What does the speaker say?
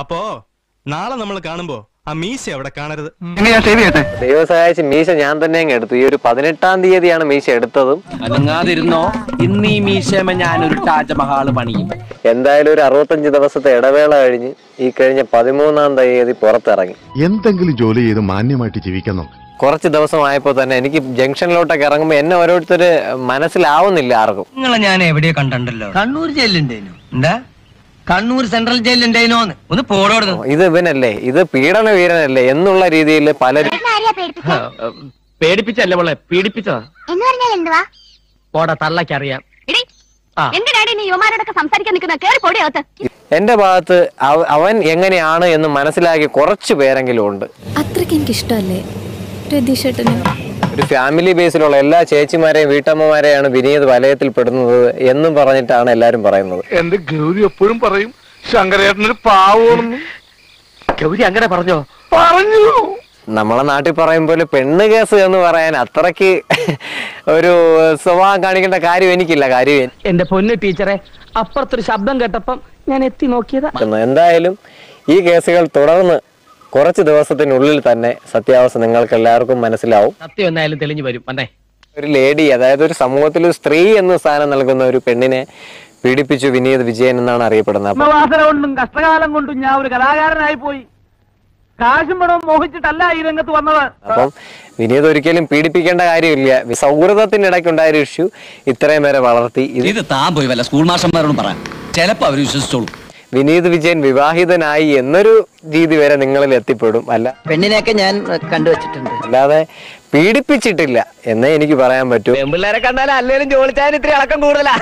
അപ്പോ നാളെ നമ്മൾ കാണുമ്പോ ആ മീശ അവിടെ കാണരുത്. ദൈവം സഹായിച്ച് മീശ ഞാൻ തന്നെ അങ്ങ് എടുത്തു. ഈ ഒരു പതിനെട്ടാം തീയതിയാണ് മീശ എടുത്തതും. അനങ്ങാതിരുന്നോ? ഇന്ന് ഈ മീശമ ഞാനൊരു താജ്മഹാൾ പണിയും. എന്തായാലും ഒരു അറുപത്തഞ്ച് ദിവസത്തെ ഇടവേള കഴിഞ്ഞ് ഈ കഴിഞ്ഞ പതിമൂന്നാം തീയതി പുറത്തിറങ്ങി. എന്തെങ്കിലും ജോലി ചെയ്ത് മാന്യമായിട്ട് ജീവിക്കാൻ നോക്ക്. കുറച്ച് ദിവസമായപ്പോ തന്നെ എനിക്ക് ജംഗ്ഷനിലോട്ടൊക്കെ ഇറങ്ങുമ്പോ എന്നെ ഓരോരുത്തര് മനസ്സിലാവുന്നില്ല ആർക്കും. നിങ്ങളെ ഞാൻ എവിടെയോ കണ്ടല്ലോ കണ്ണൂർ ജയിലുണ്ടേനു എന്താ? കണ്ണൂർ സെൻട്രൽ ജയിലിൽ ഉണ്ടായിരുന്നോന്ന് ഒന്ന് പോടോടുന്നു ഇത് ഇവനല്ലേ? ഇത് പീഡന വീരനല്ലേ? എന്നുള്ള രീതിയിൽ പലരും പേടിപ്പിച്ചല്ലേ മോളെ പീഡിപ്പിച്ചതാ. എന്ന് പറഞ്ഞാൽ എന്തുവാ? പോടാ തള്ളക്കറിയാം എടി എന്തിനാടി നീ യുവമാരോടൊക്കെ സംസാരിക്കാൻ നിൽക്കുന്ന? കേറി പൊടി അകത്ത്. എന്റെ ഭാഗത്ത് അവൻ എങ്ങനെയാണ് എന്ന് മനസ്സിലാക്കി കുറച്ചു പേരെങ്കിലും ഉണ്ട്. അത്രയ്ക്ക് എനിക്ക് ഇഷ്ടമല്ലേ രതീഷേട്ടന്? ഒരു ഫാമിലി ബേസിലുള്ള എല്ലാ ചേച്ചിമാരെയും വീട്ടമ്മമാരെയാണ് വിനീത് വലയത്തിൽ പെടുന്നത് എന്നും പറഞ്ഞിട്ടാണ് എല്ലാരും പറയുന്നത്. എന്റെ ഗൗരി എപ്പോഴും പറയും ശങ്കരേട്ടനൊരു പാവോണെന്ന് ഗൗരി അങ്ങനെ പറഞ്ഞോ? പറഞ്ഞു. നമ്മളെ നാട്ടിൽ പറയും പോലെ പെണ്ണ് കേസ് എന്ന് പറയാൻ അത്രയ്ക്ക് ഒരു സ്വഭാവം കാണിക്കേണ്ട കാര്യം എനിക്കില്ല കാര്യം എന്റെ പൊന്ന് ടീച്ചറെ അപ്പുറത്തൊരു ശബ്ദം കേട്ടപ്പം ഞാൻ എത്തി നോക്കിയതാ. എന്തായാലും ഈ കേസുകൾ തുടർന്ന് കുറച്ച് ദിവസത്തിനുള്ളിൽ തന്നെ സത്യാവസ്ഥ നിങ്ങൾക്ക് എല്ലാവർക്കും മനസ്സിലാവും. സത്യം എന്നായാലും തെളിഞ്ഞു വരും. വന്നേ. ഒരു ലേഡി അതായത് ഒരു സമൂഹത്തിൽ ഒരു സ്ത്രീ എന്ന സ്ഥാനം നൽകുന്ന ഒരു പെണ്ണിനെ പീഡിപ്പിച്ചു വിനീത് വിജയൻ എന്നാണ് അറിയപ്പെടുന്നത്. കൊണ്ടും കഷ്ടകാലം കൊണ്ടും ഞാൻ ഒരു കലാകാരനായി പോയി. കാശും പണവും മോഹിച്ചിട്ടല്ല ഈ രംഗത്ത് വന്നത്. അപ്പം വിനീത് ഒരിക്കലും പീഡിപ്പിക്കേണ്ട കാര്യമില്ല. സൗഹൃദത്തിനിടയ്ക്കുണ്ടായ ഒരു ഇഷ്യൂ ഇത്രയും വരെ വളർത്തി. ഇത് താൻ പോയി വല്ല സ്കൂൾ മാഷന്മാരോടും പറയാം. ചിലപ്പോ അവർ വിശ്വസിച്ചോളൂ. വിനീത് വിജയൻ വിവാഹിതനായി എന്നൊരു രീതി വരെ നിങ്ങളിൽ എത്തിപ്പെടും. അല്ല. പെണ്ണിനെയൊക്കെ ഞാൻ കണ്ടുവച്ചിട്ടുണ്ട്. അല്ലാതെ പീഡിപ്പിച്ചിട്ടില്ല. എന്നേ എനിക്ക് പറയാൻ പറ്റൂ. പെൺപിള്ളേരെ കണ്ടാലും അല്ലേലും ജോലിച്ചാൻ ഇത്തിരി അളക്കം കൂടുതലാ.